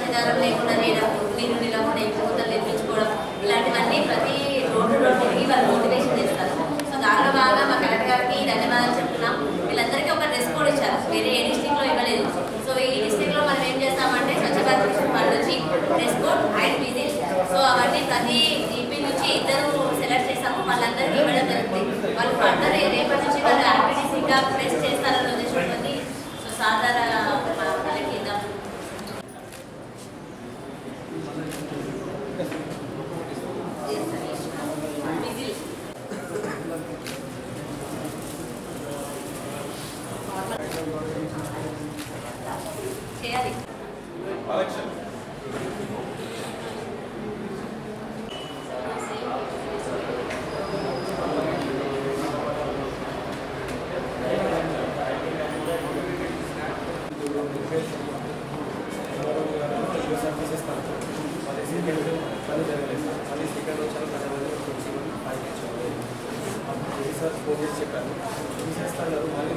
చెదారం లేకుండా చేయడం నీరు నిలవకుండా ఎక్కువతలు నేర్పించుకోవడం ఇలాంటివన్నీ ప్రతి రోడ్డు రోడ్డు తిరిగి వాళ్ళు మోటివేషన్ చేస్తారు. సో దానిలో బాగా మా కలెక్టర్ గారికి ధన్యవాదాలు చెప్తున్నాం. వీళ్ళందరికీ ఒక డ్రెస్ కోడ్ ఇచ్చారు. వేరే ఏ యాక్టివిటీస్ ప్రెస్ చేస్తారని ఉద్దేశంతో సో సాధారణ सर प्रोजेक्ट से काढले बिझनेस चालू झाले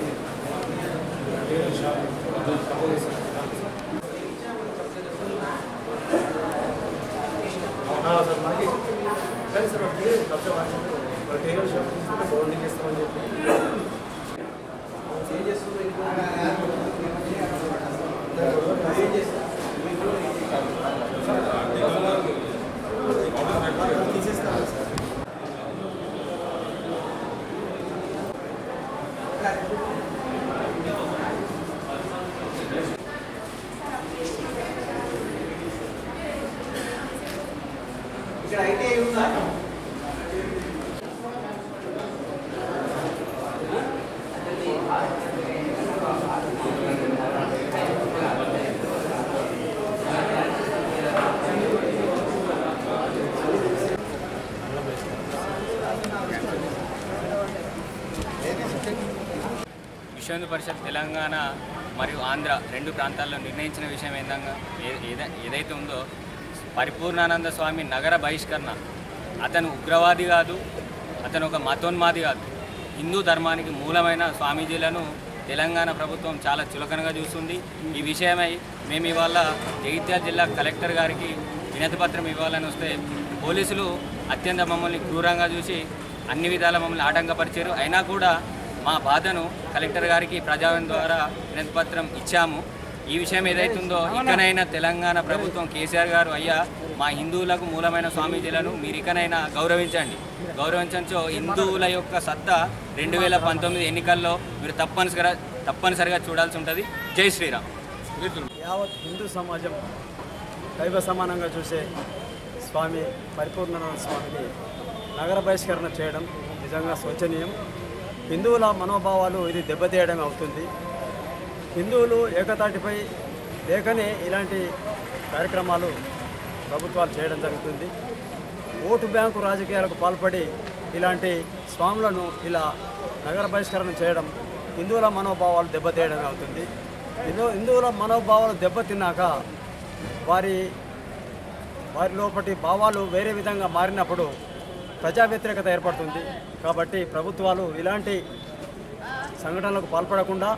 ఇక్కడ ఐటీ ఉందా విశ్వ పరిషత్ తెలంగాణ మరియు ఆంధ్ర రెండు ప్రాంతాల్లో నిర్ణయించిన విషయం ఏందంగా ఏ- ఏదైతే ఉందో పరిపూర్ణానంద స్వామి నగర బహిష్కరణ. అతను ఉగ్రవాది కాదు అతను ఒక మతోన్మాది కాదు. హిందూ ధర్మానికి మూలమైన స్వామీజీలను తెలంగాణ ప్రభుత్వం చాలా చులకనగా చూస్తుంది. ఈ విషయమై మేము ఇవాళ జగిత్యాల జిల్లా కలెక్టర్ గారికి వినతిపత్రం ఇవ్వాలని వస్తే పోలీసులు అత్యంత మమ్మల్ని క్రూరంగా చూసి అన్ని విధాల మమ్మల్ని ఆటంకపరిచారు. అయినా కూడా మా బాధను కలెక్టర్ గారికి ప్రజావాణి ద్వారా వినతి పత్రం ఇచ్చాము. ఈ విషయం ఏదైతుందో ఇకనైనా తెలంగాణ ప్రభుత్వం కేసీఆర్ గారు అయ్యా మా హిందువులకు మూలమైన స్వామీజీలను మీరు ఇకనైనా గౌరవించండి. గౌరవించో హిందువుల యొక్క సత్తా రెండు వేల పంతొమ్మిది ఎన్నికల్లో మీరు తప్పనిసరిగా తప్పనిసరిగా చూడాల్సి ఉంటుంది. జై శ్రీరామ్. యావత్ హిందూ సమాజం దైవ సమానంగా చూసే స్వామి పరిపూర్ణానంద స్వామిని నగర బహిష్కరణ చేయడం నిజంగా శోచనీయం. హిందువుల మనోభావాలు ఇది దెబ్బతీయడం అవుతుంది. హిందువులు ఏకతాటిపై లేకనే ఇలాంటి కార్యక్రమాలు ప్రభుత్వాలు చేయడం జరుగుతుంది. ఓటు బ్యాంకు రాజకీయాలకు పాల్పడి ఇలాంటి స్వాములను ఇలా నగర బహిష్కరణ చేయడం హిందువుల మనోభావాలు దెబ్బతీయడం అవుతుంది. హిందూ హిందువుల మనోభావాలు దెబ్బతిన్నాక వారి వారి లోపటి భావాలు వేరే విధంగా మారినప్పుడు ప్రజా వ్యతిరేకత ఏర్పడుతుంది. కాబట్టి ప్రభుత్వాలు ఇలాంటి సంఘటనలకు పాల్పడకుండా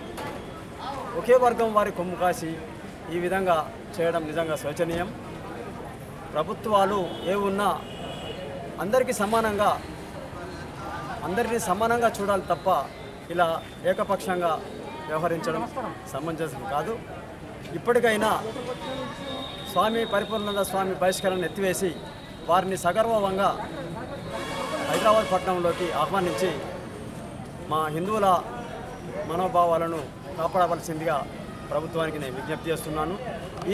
ఒకే వర్గం వారి కొమ్ము కాసి ఈ విధంగా చేయడం నిజంగా శోచనీయం. ప్రభుత్వాలు ఏ ఉన్నా అందరికీ సమానంగా అందరినీ సమానంగా చూడాలి తప్ప ఇలా ఏకపక్షంగా వ్యవహరించడం సమంజసం కాదు. ఇప్పటికైనా స్వామి పరిపూర్ణానంద స్వామి బహిష్కరణ ఎత్తివేసి వారిని సగర్వంగా హైదరాబాద్ పట్టణంలోకి ఆహ్వానించి మా హిందువుల మనోభావాలను కాపాడవలసిందిగా ప్రభుత్వానికి నేను విజ్ఞప్తి చేస్తున్నాను.